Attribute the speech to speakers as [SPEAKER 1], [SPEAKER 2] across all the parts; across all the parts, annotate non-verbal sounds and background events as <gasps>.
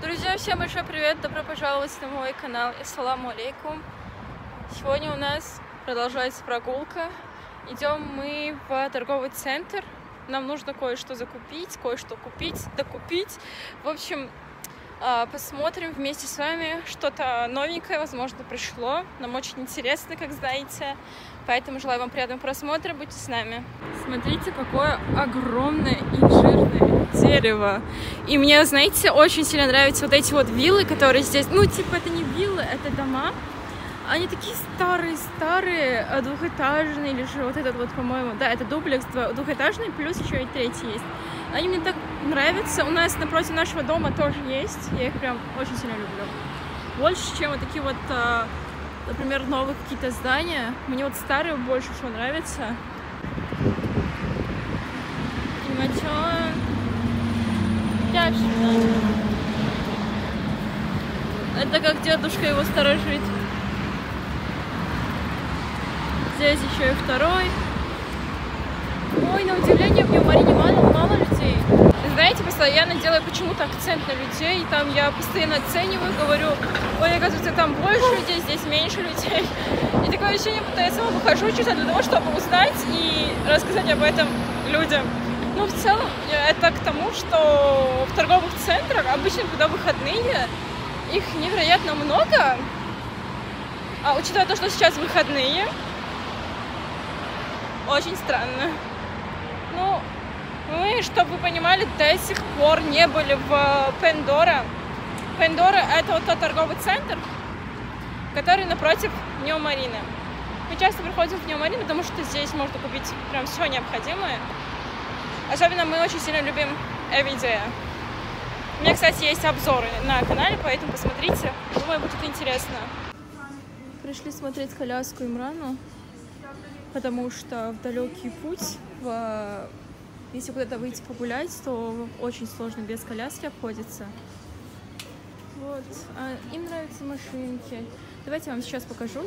[SPEAKER 1] Друзья, всем большой привет! Добро пожаловать на мой канал. Ассаламу алейкум. Сегодня у нас продолжается прогулка. Идем мы в торговый центр. Нам нужно кое-что закупить, кое-что купить, докупить. В общем, а, посмотрим вместе с вами. Что-то новенькое, возможно, пришло. Нам очень интересно, как знаете. Поэтому желаю вам приятного просмотра. Будьте с нами. Смотрите, какое огромное инжирное дерево. И мне, знаете, очень сильно нравятся вот эти вот виллы, которые здесь... Ну, типа, это не виллы, это дома. Они такие старые-старые, а, двухэтажные, или же вот этот вот, по-моему, да, это дуплекс двухэтажный, плюс еще и третий есть. Они мне так нравятся. У нас напротив нашего дома тоже есть. Я их прям очень сильно люблю. Больше, чем вот такие вот, а, например, новые какие-то здания. Мне вот старые больше всего нравятся. Это как дедушка его сторожит. Здесь еще и второй. Ой, на удивление в мало, мало людей. Знаете, постоянно делаю почему-то акцент на людей. Там я постоянно оцениваю, говорю, ой, оказывается, там больше людей, здесь меньше людей. И такое ощущение, будто я сама выхожу чисто для того, чтобы узнать и рассказать об этом людям. Ну, в целом, это к тому, что в торговых центрах обычно, когда выходные, их невероятно много. А учитывая то, что сейчас выходные, очень странно. Ну, мы, чтобы вы понимали, до сих пор не были в Пендора. Пендора — это вот тот торговый центр, который напротив Неомарины. Мы часто приходим в Неомарину, потому что здесь можно купить прям все необходимое. Особенно мы очень сильно любим Everyday. У меня, кстати, есть обзоры на канале, поэтому посмотрите. Думаю, будет интересно. Пришли смотреть коляску Имрану потому что в далекий путь, в... если куда-то выйти погулять, то очень сложно без коляски обходится. Вот. А им нравятся машинки. Давайте я вам сейчас покажу,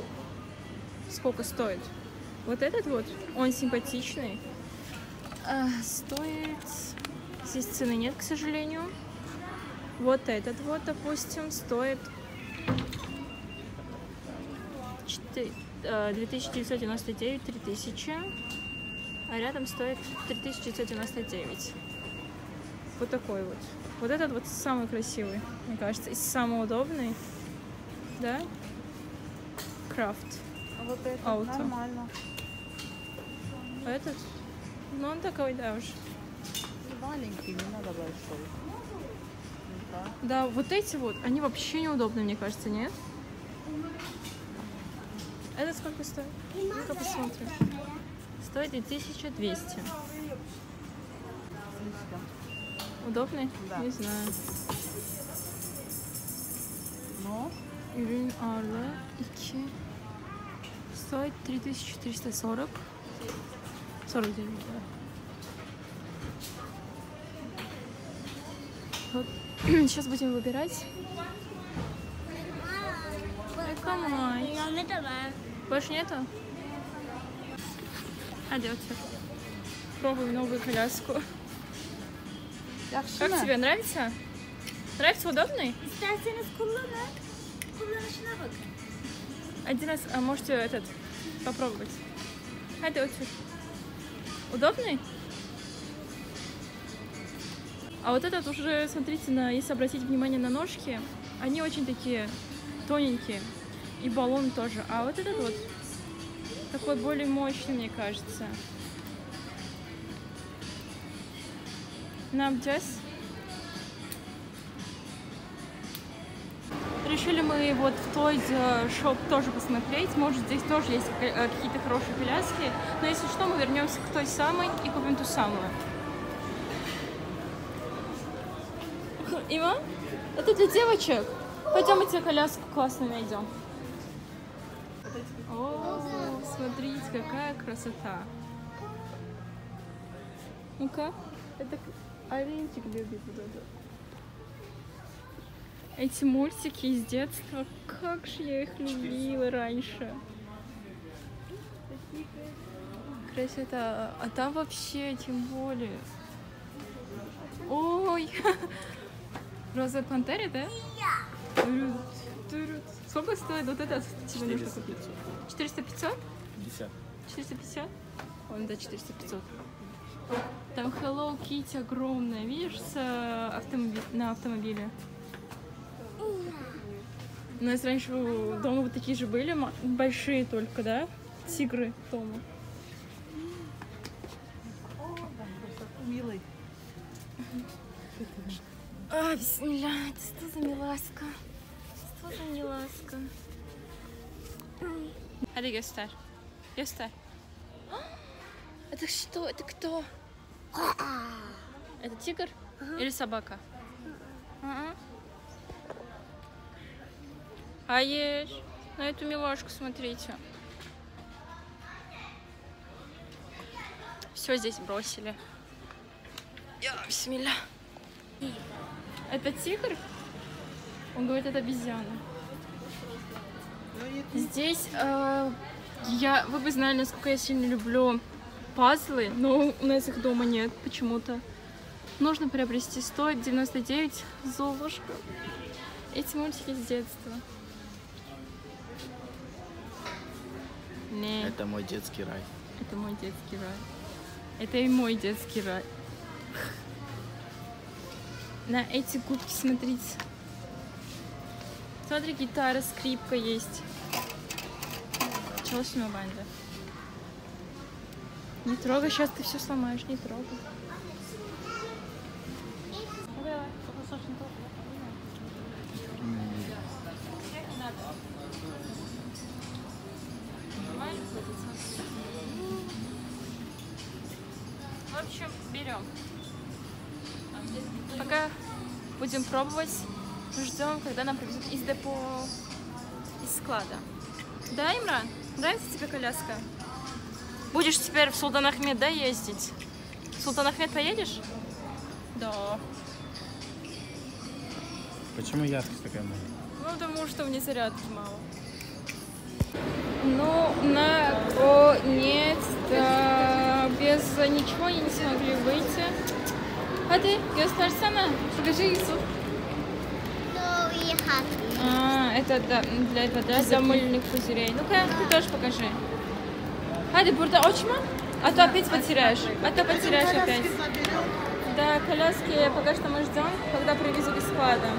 [SPEAKER 1] сколько стоит. Вот этот вот, он симпатичный. А, стоит... Здесь цены нет, к сожалению. Вот этот вот, допустим, стоит 4... 2999 3000, а рядом стоит 3999. Вот такой вот. Вот этот вот самый красивый, мне кажется, и самый удобный. Да? Крафт.
[SPEAKER 2] А вот этот
[SPEAKER 1] Ауто.
[SPEAKER 2] нормально.
[SPEAKER 1] А этот? Ну, он такой, да, уж.
[SPEAKER 2] Маленький, не надо большой. Да.
[SPEAKER 1] Да, вот эти вот, они вообще неудобны, мне кажется, нет? Это сколько стоит? Ну-ка посмотрим. Стоит 2200.
[SPEAKER 2] Слишком.
[SPEAKER 1] Удобный?
[SPEAKER 2] Да.
[SPEAKER 1] Не знаю.
[SPEAKER 2] Но
[SPEAKER 1] Ürün ağırlığı 2 стоит 3440 49 да. Вот. <clears throat> Сейчас будем выбирать. Больше нету? Адется. Пробуем новую коляску.
[SPEAKER 2] Yaxşı
[SPEAKER 1] Как тебе, нравится? Нравится, удобный?
[SPEAKER 3] İsterseniz kullanın. Kullanışına bakın.
[SPEAKER 1] Один раз, а можете этот попробовать. Вот Удобный? А вот этот уже, смотрите, на, если обратить внимание на ножки, они очень такие тоненькие. И баллон тоже. А вот этот вот такой более мощный, мне кажется. Нам Джесс. Решили мы вот в той шоп тоже посмотреть. Может, здесь тоже есть э, какие-то хорошие коляски. Но если что, мы вернемся к той самой и купим ту самую. Ива, это для девочек. Пойдем мы тебе коляску классно найдем. Смотрите, какая красота. Ну-ка, это Аринчик любит вот это. Эти мультики из детства, как же я их любила раньше. Красота. А там вообще, тем более. Ой, <laughs> Розовая пантера, да? Сколько стоит вот это? Тебе нужно купить? 400-500?
[SPEAKER 4] 50.
[SPEAKER 1] 450? Он да, 400-500. Там Hello Kitty огромная, видишь, с э, автомоби- на автомобиле. У нас раньше у дома вот такие же были, большие только, да? Тигры дома.
[SPEAKER 2] Милый.
[SPEAKER 1] А, бисмилля, это что за миласка? Что за миласка? Hadi göster. Göster. <gasps> Это что? Это кто? Это тигр или собака? Ага. Hayır. На эту милашку смотрите. Все здесь бросили. Я, бисмилля. Это тигр? Он говорит, это обезьяна. Здесь э, я, вы бы знали, насколько я сильно люблю пазлы, но у нас их дома нет почему-то. Нужно приобрести, стоит 99 золушка. Эти мультики с детства. Не,
[SPEAKER 4] Это мой детский рай.
[SPEAKER 1] это мой детский рай. Это и мой детский рай. На эти губки смотрите. Смотри, гитара, скрипка есть. Çalışmıyor bence. Не трогай, сейчас ты все сломаешь, не трогай. В общем, берем. Пока будем пробовать, ждем, когда нам привезут из депо, из склада. Да, Имран? Нравится тебе коляска? Будешь теперь в Султан Ахмед, да, ездить? В Султан Ахмед поедешь? Да.
[SPEAKER 4] Почему яркость такая маленькая?
[SPEAKER 1] Ну, потому что мне зарядки мало. Ну, наконец-то без ничего не смогли выйти. А ты, göstersene. Покажи Иисус. А, это да, для этого, да, для мыльных пузырей. Ну-ка, ты тоже покажи. Hadi burada açma, а то опять потеряешь, а то потеряешь опять. Да, коляски пока что мы ждем, когда привезут из склада.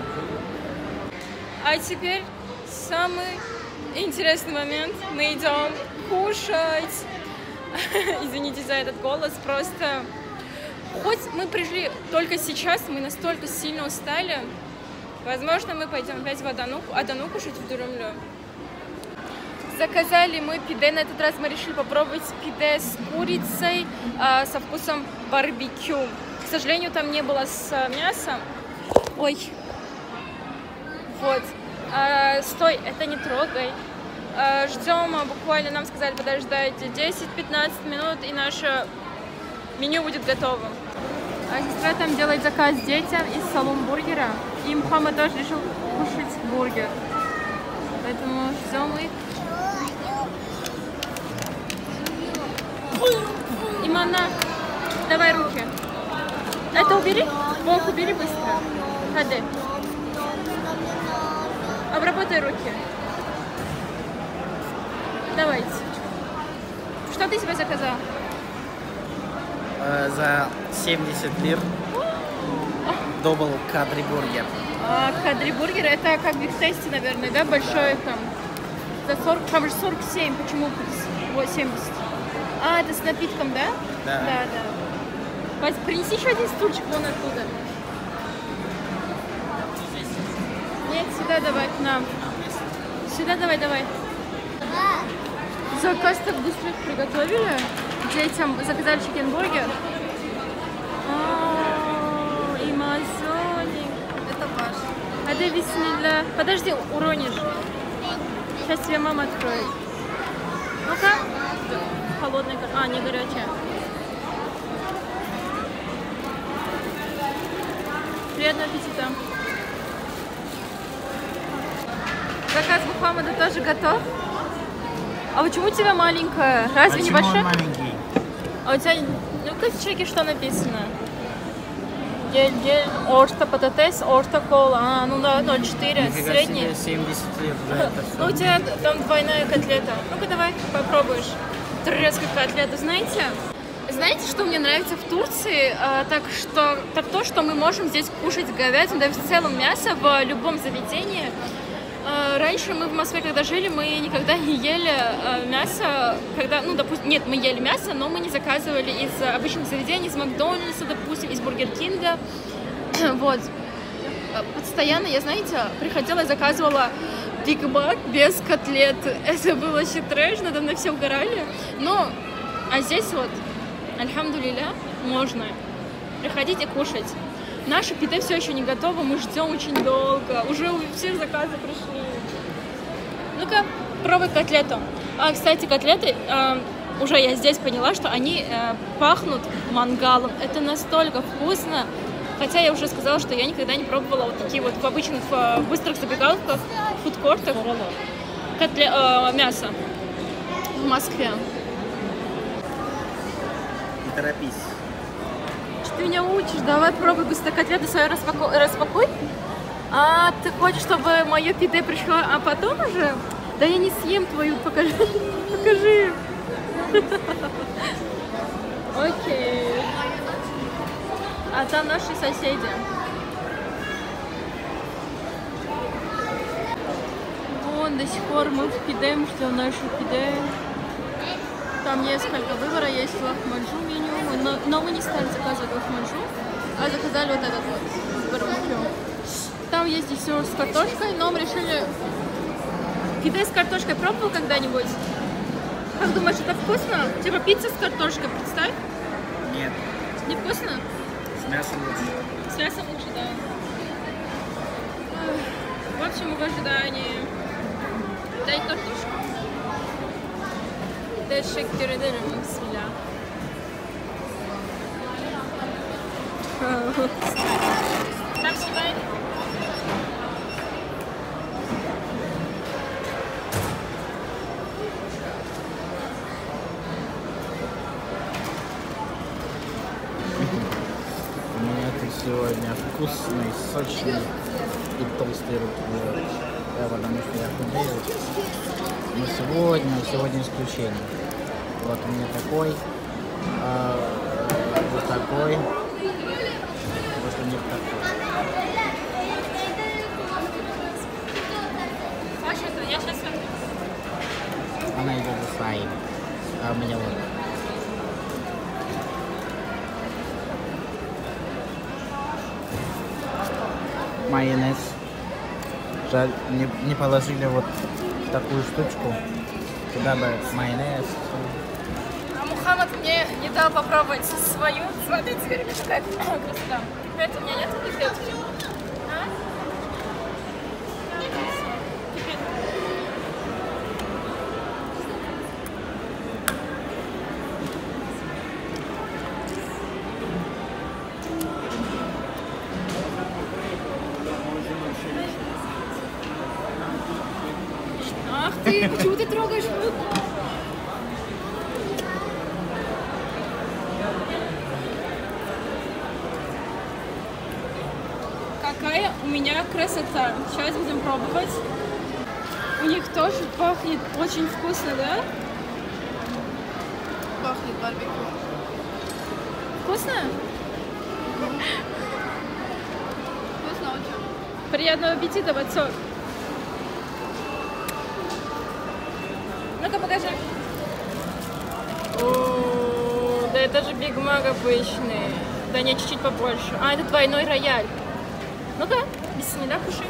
[SPEAKER 1] А теперь самый интересный момент. Мы идем кушать. <laughs> Извините за этот голос, просто... Хоть мы пришли только сейчас, мы настолько сильно устали. Возможно, мы пойдем опять в Адану, Адану кушать в Дюрумлю. Заказали мы пиде. На этот раз мы решили попробовать пиде с курицей а, со вкусом барбекю. К сожалению, там не было с а, мясом. Ой. Вот. А, стой, это не трогай. А, ждем, буквально нам сказали подождать 10-15 минут, и наше меню будет готово. А сестра там делает заказ детям из салон бургера. И Мухаммад тоже решил кушать бургер. Поэтому ждем их. Имана, давай руки. Это убери. Бог, убери быстро. Ходи. Обработай руки. Давайте. Что ты себе заказал?
[SPEAKER 4] Э, за 70 лир double кадри бургер.
[SPEAKER 1] А, кадри бургер это как Big Tasty, наверное, да? Большой там. За 40, там же 47, почему вот 70? А, это с напитком, да?
[SPEAKER 4] Да.
[SPEAKER 1] Да, да. Вась, принеси еще один стульчик вон оттуда. Нет, сюда давай, к нам. Сюда давай, давай. Заказ так быстро приготовили. Детям заказали чикенбургер. Хады бисмилля. Подожди, уронишь. Сейчас тебе мама откроет. Ну-ка. Холодная, а, не горячая. Приятного аппетита. Заказ Мухаммада тоже готов. А почему у тебя маленькая? Разве не большая?
[SPEAKER 4] маленький?
[SPEAKER 1] А у тебя, ну-ка в чеке что написано? Гель-гель, орта пататес, орта кола. А, ну да, 0,4,
[SPEAKER 4] Нифига
[SPEAKER 1] средний.
[SPEAKER 4] себе, 70 лир за это
[SPEAKER 1] Ну, у тебя там двойная котлета. Ну-ка, давай попробуешь. Турецкую котлету, знаете? Знаете, что мне нравится в Турции? А, так, что, так то, что мы можем здесь кушать говядину, да в целом мясо в любом заведении. А, Раньше мы в Москве, когда жили, мы никогда не ели а, мясо, когда, ну, допустим, нет, мы ели мясо, но мы не заказывали из обычных заведений, из Макдональдса, допустим, из Бургер Кинга. <clears throat> Вот. А, Постоянно, я, знаете, приходила и заказывала Биг Мак без котлет. <laughs> Это было вообще трэш, надо мной все угорали. Но, а здесь вот, альхамдулиля, можно приходить и кушать. Наше пите все еще не готово, мы ждем очень долго. Уже у всех заказы пришли. Ну-ка, пробуй котлету. А, кстати, котлеты, э, уже я здесь поняла, что они э, пахнут мангалом. Это настолько вкусно. Хотя я уже сказала, что я никогда не пробовала вот такие вот в обычных э, быстрых забегаловках, фудкортах котле- э, мясо в Москве.
[SPEAKER 4] Не торопись.
[SPEAKER 1] Что ты меня учишь? Давай пробуй быстро котлеты свои распаку- распакуй. А, ты хочешь, чтобы мое пиде пришло, а потом уже? Да я не съем твою, покажи. <laughs> Покажи. <laughs> Окей. А там наши соседи. Вон до сих пор мы в пиде, мы ждем нашу. Там несколько выбора есть лахмаджу меню, но, но мы не стали заказывать лахмаджу, а заказали вот этот вот барбекю. Там есть десерт с картошкой, но мы решили... Пиде с картошкой пробовал когда-нибудь? Как думаешь, это вкусно? Типа пицца с картошкой, представь.
[SPEAKER 4] Нет,
[SPEAKER 1] Не вкусно?
[SPEAKER 4] с мясом лучше.
[SPEAKER 1] С мясом лучше, да. В общем, в ожидании. Дай картошку. Teşekkür ederim. Bismillah.
[SPEAKER 4] Сегодня вкусный, сочный и толстый руки. Да, потому что я худею. Но сегодня, сегодня исключение. Вот у меня такой, а, вот такой, вот у них такой. Она идет за своим. А у меня вот. Майонез. Жаль, не, не положили вот такую штучку. Сюда бы майонез.
[SPEAKER 1] Мухаммад мне не дал попробовать свою. Смотри, теперь какая <coughs> красота. Опять у меня нет пипетки. А? Пипетка. Ах ты, почему ты трогаешь руку? Какая у меня красота. Сейчас будем пробовать. У них тоже пахнет очень вкусно, да?
[SPEAKER 2] Пахнет барбекю.
[SPEAKER 1] Вкусно?
[SPEAKER 2] Вкусно очень.
[SPEAKER 1] Приятного аппетита, Ватсок. Ну-ка, покажи. О, да это же Биг Мак обычный. Да не, чуть-чуть побольше. А, это двойной рояль. Ну-ка, бисмилля, кушай.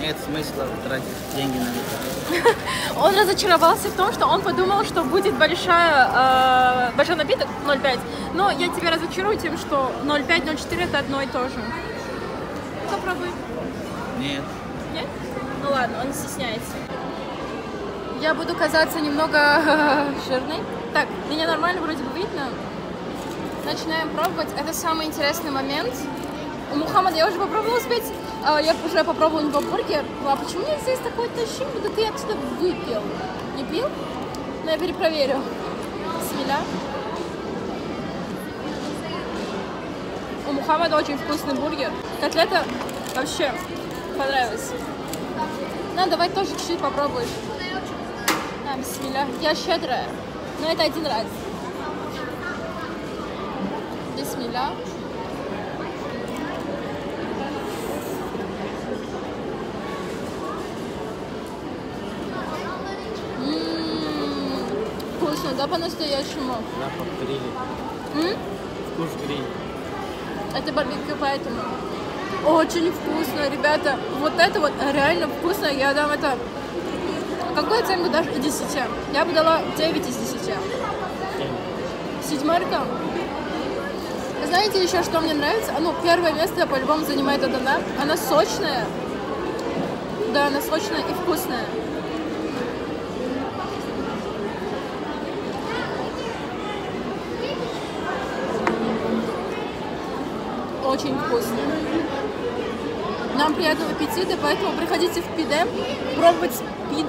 [SPEAKER 4] Нет смысла тратить деньги на это. <laughs>
[SPEAKER 1] Он разочаровался в том, что он подумал, что будет большая, э, большой напиток 0,5. Но я тебя разочарую тем, что 0,5-0,4 это одно и то же. Попробуй.
[SPEAKER 4] Нет.
[SPEAKER 1] Нет? Ну ладно, он стесняется. Я буду казаться немного жирной. Так, меня нормально вроде бы видно. Начинаем пробовать. Это самый интересный момент. У Мухаммада я уже попробовала успеть. а, Я уже попробовала у него бургер. А почему я здесь такой тащим, будто ты отсюда выпил? Не пил? Ну, я перепроверю. Смеля. У Мухаммада очень вкусный бургер. Котлета вообще понравилась. На, давай тоже чуть-чуть попробуешь. На, бисмилля. Я щедрая. Но это один раз. Бисмилля. М, Вкусно, да, по-настоящему?
[SPEAKER 4] Запах гриля.
[SPEAKER 1] М?
[SPEAKER 4] Вкус гриля.
[SPEAKER 1] Это барбекю, поэтому очень вкусно, ребята. Вот это вот реально вкусно. Я дам это... Какую оценку даже 10? Я бы дала 9 из 10. Седьмерка. Знаете еще, что мне нравится? Ну, первое место по-любому занимает она. Она сочная. Да, она сочная и вкусная. Очень вкусно. Нам приятного аппетита, поэтому приходите в Пиде пробовать пи-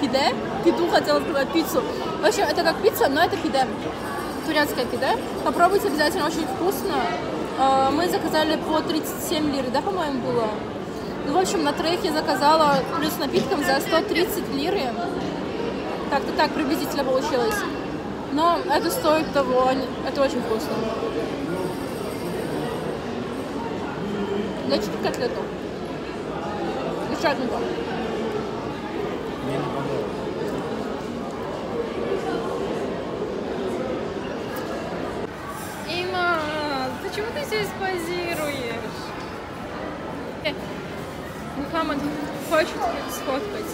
[SPEAKER 1] пиде. Пиду хотела сказать, пиццу. В общем, это как пицца, но это пиде. Турецкая пиде. Попробуйте обязательно, очень вкусно. А, Мы заказали по 37 лир, да, по-моему, было? Ну, в общем, на троих я заказала плюс напитком за 130 лиры. Как-то так приблизительно получилось. Но это стоит того, это очень вкусно. Дайте котлету. Девчатненько.
[SPEAKER 4] Мне не понравилось.
[SPEAKER 1] Има, почему ты здесь позируешь? Э, Мухаммад хочет сфоткать.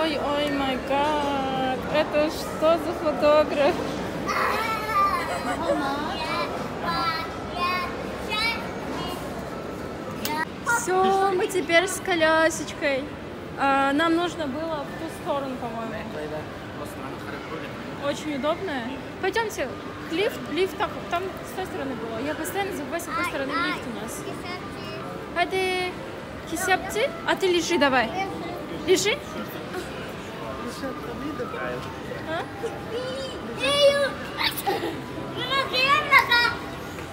[SPEAKER 1] Ой, ой, май гад. Это что за фотограф? Все, мы теперь с колясочкой. А, нам нужно было в ту сторону, по-моему. Очень удобная. Пойдемте. Лифт, лифт там, там с той стороны было. Я постоянно забываю, с какой стороны лифт у нас. Hadi кисяпти. А ты лежи давай. Лежи. А?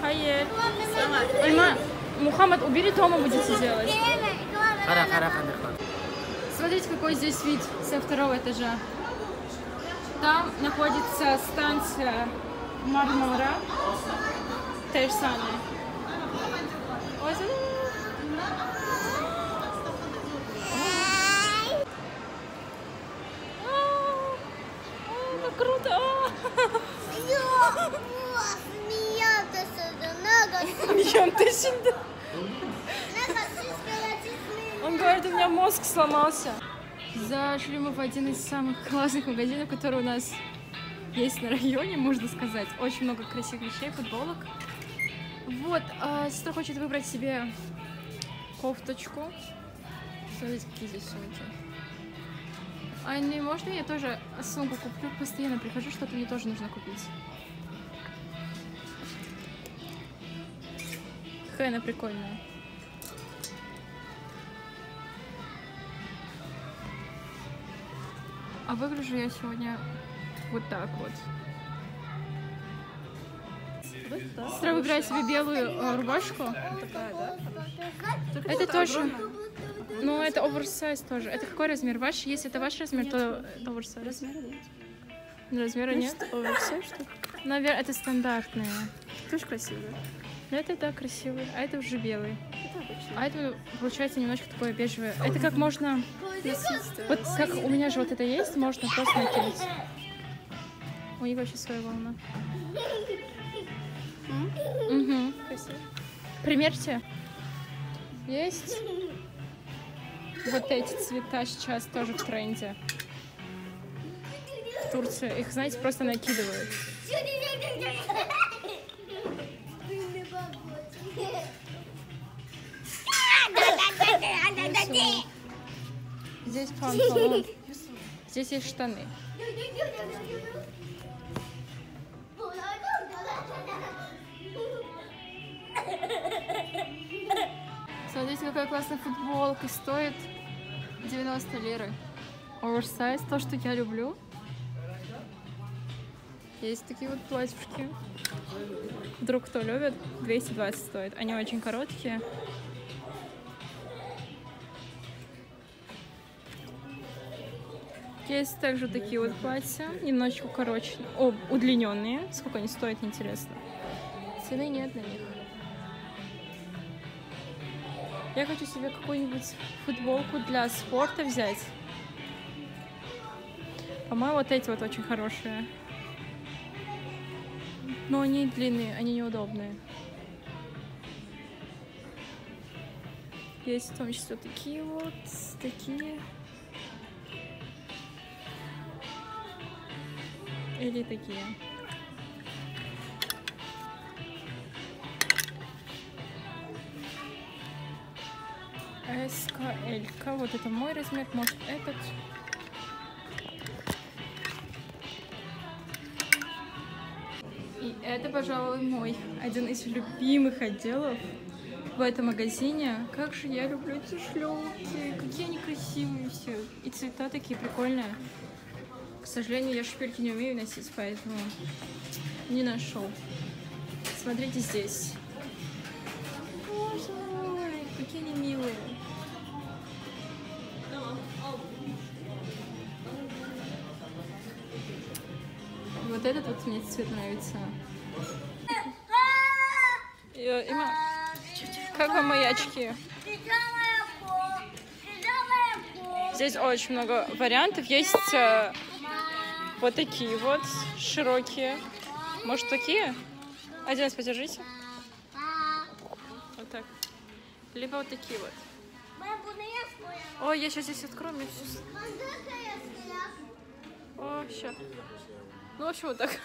[SPEAKER 1] <laughs> Хайер. Альма, Мухаммад, убери Тома, будете делать.
[SPEAKER 4] Хара, хара, хара.
[SPEAKER 1] Смотрите, какой здесь вид со второго этажа. Там находится станция Мармара. Те же самое. Ой, за- А, а, как круто! А. Мьям, ты сюда. Он говорит, у меня мозг сломался. Зашли мы в один из самых классных магазинов, который у нас есть на районе, можно сказать. Очень много красивых вещей, футболок. Вот, а сестра хочет выбрать себе кофточку. Смотрите, какие здесь сумки. А не можно я тоже сумку куплю? Постоянно прихожу, что-то мне тоже нужно купить. Какая она прикольная. А выгляжу я сегодня вот так вот. Сестра выбирает себе белую э, рубашку. Это тоже. Ну, это оверсайз тоже. Это какой размер? Ваш? Если это ваш размер, то это оверсайз. Размера нет. Размера нет? Оверсайз, что ли? Наверное, это стандартные.
[SPEAKER 2] Тоже красивая.
[SPEAKER 1] Ну, это да, красивый. А это уже белый. А это получается немножко такое бежевое. Это как можно... Вот как у меня же вот это есть, можно просто накинуть. У них вообще своя волна. Угу. Примерьте. Есть. Вот эти цвета сейчас тоже в тренде. В Турции. Их, знаете, просто накидывают. Здесь панталон. <laughs> Здесь есть штаны. Смотрите, какая классная футболка. Стоит 90 лиры. Оверсайз, то, что я люблю. Есть такие вот платьишки. Вдруг кто любит, 220 стоит. Они очень короткие. Есть также такие вот платья, немножечко короче, о, удлиненные. Сколько они стоят, интересно. Цены нет на них. Я хочу себе какую-нибудь футболку для спорта взять. По-моему, вот эти вот очень хорошие. Но они длинные, они неудобные. Есть в том числе такие вот, такие. Или такие. СКЛ. Вот это мой размер, может этот. И это, пожалуй, мой один из любимых отделов в этом магазине. Как же я люблю эти шлепки. Какие они красивые все. И цвета такие прикольные. К сожалению, я шпильки не умею носить, поэтому не нашел. Смотрите здесь. Боже мой, какие они милые. Вот этот вот мне цвет нравится. Э, Има, как вам мои очки? Здесь очень много вариантов. Есть э, вот такие вот широкие. Может, такие? Один раз подержите. Вот так. Либо вот такие вот. Ой, я сейчас здесь открою, мне все... О, сейчас. Ну, в общем, вот так. <laughs>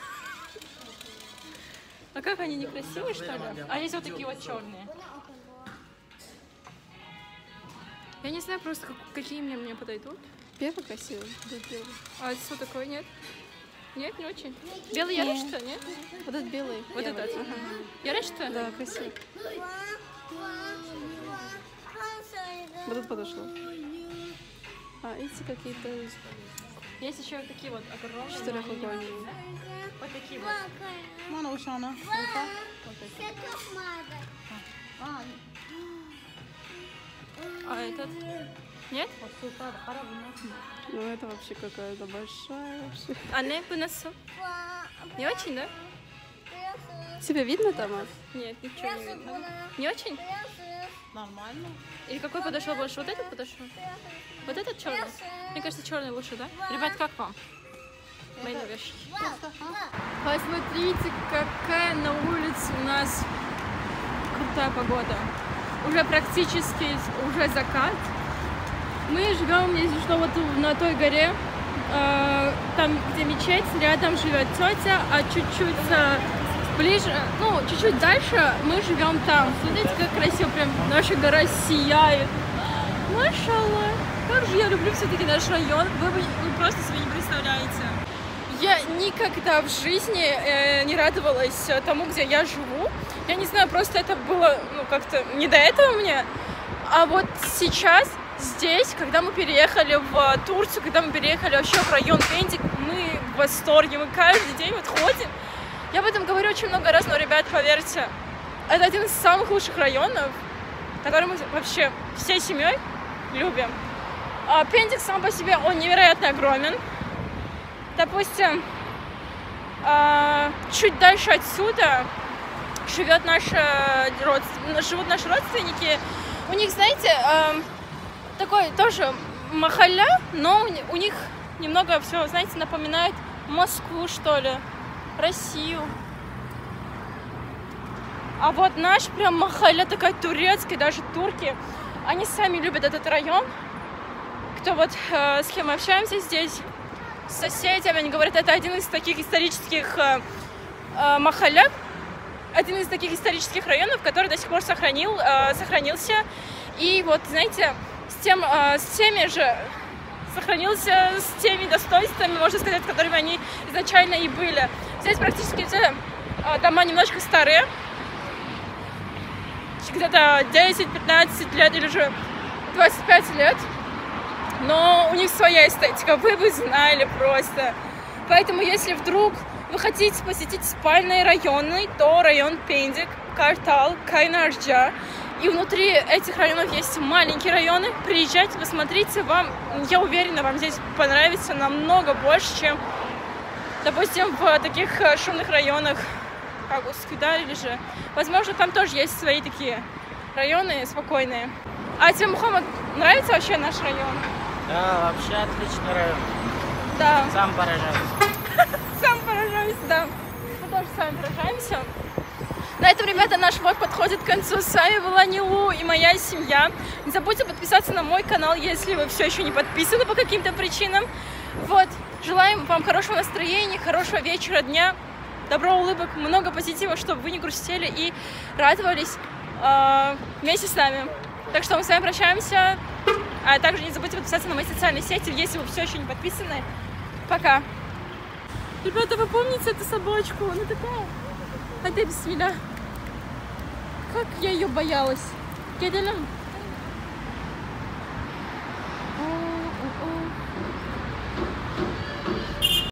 [SPEAKER 1] А как они некрасивые, что ли? А есть вот такие вот черные. Я не знаю просто, как- какие мне, мне подойдут.
[SPEAKER 2] Первый красивый. Да, белый.
[SPEAKER 1] А что такое, нет? Нет, не очень. Белый ярыш, что, нет?
[SPEAKER 2] Вот этот белый.
[SPEAKER 1] Вот
[SPEAKER 2] первый.
[SPEAKER 1] этот. Ярыш, что?
[SPEAKER 2] Да, красивый. Вот это подошло. А эти какие-то
[SPEAKER 1] Есть еще вот такие вот огромные.
[SPEAKER 2] четырехугольные.
[SPEAKER 1] Вот такие вот.
[SPEAKER 4] Мана Ушана.
[SPEAKER 1] А этот? Нет?
[SPEAKER 2] Ну это вообще какая-то большая вообще.
[SPEAKER 1] А не понесу. Не очень, да?
[SPEAKER 2] Тебя видно там? а?
[SPEAKER 1] Нет, ничего не видно. Не очень?
[SPEAKER 4] Нормально.
[SPEAKER 1] Или какой подошел больше? Вот этот подошел? Вот этот черный? Мне кажется, черный лучше, да? Ребят, как вам? Мои новешки. Посмотрите, какая на улице у нас крутая погода. Уже практически уже закат. Мы живем, если что, вот на той горе, э, там, где мечеть, рядом живет тетя, а чуть-чуть ближе, ну, чуть-чуть дальше мы живем там. Смотрите, как красиво, прям наша гора сияет. Машалла! Как же я люблю все-таки наш район, вы, вы просто себе не представляете. Я никогда в жизни э, не радовалась тому, где я живу. Я не знаю, просто это было, ну, как-то не до этого мне. А вот сейчас, здесь, когда мы переехали в э, Турцию, когда мы переехали вообще в район Пендик, мы в восторге, мы каждый день вот ходим. Я об этом говорю очень много раз, но, ребят, поверьте, это один из самых лучших районов, который мы вообще всей семьей любим. А Пендик сам по себе, он невероятно огромен. Допустим, а, чуть дальше отсюда живет наша родс- живут наши родственники. У них, знаете, ам, такой тоже махаля, но у них немного все, знаете, напоминает Москву, что ли, Россию. А вот наш прям махаля такая турецкая, даже турки, они сами любят этот район. Кто вот э, с кем мы общаемся здесь, с соседями, они говорят, это один из таких исторических э, э, махаля, один из таких исторических районов, который до сих пор сохранил, э, сохранился. И вот, знаете, с, тем, э, с теми же сохранился с теми достоинствами, можно сказать, которыми они изначально и были. Здесь практически все э, дома немножко старые, где-то 10-15 лет или же 25 лет. Но у них своя эстетика, вы бы знали просто. Поэтому если вдруг вы хотите посетить спальные районы, то район Пендик, Картал, Кайнарджа. И внутри этих районов есть маленькие районы. Приезжайте, посмотрите, вам, я уверена, вам здесь понравится намного больше, чем, допустим, в таких э, шумных районах, как Ускидар или же. Возможно, там тоже есть свои такие районы спокойные. А тебе, Мухаммад, нравится вообще наш район?
[SPEAKER 4] Да, вообще отличный район.
[SPEAKER 1] Да.
[SPEAKER 4] Сам поражаюсь. <laughs>
[SPEAKER 1] Да. Мы тоже с вами поражаемся. На этом, ребята, наш влог подходит к концу. С вами была Нилу и моя семья. Не забудьте подписаться на мой канал, если вы все еще не подписаны по каким-то причинам. Вот. Желаем вам хорошего настроения, хорошего вечера, дня, добро, улыбок, много позитива, чтобы вы не грустили и радовались э, вместе с нами. Так что мы с вами прощаемся. А также не забудьте подписаться на мои социальные сети, если вы все еще не подписаны. Пока. Ребята, вы помните эту собачку? Она такая. Это бессмеля. Как я ее боялась. Кеделем. О,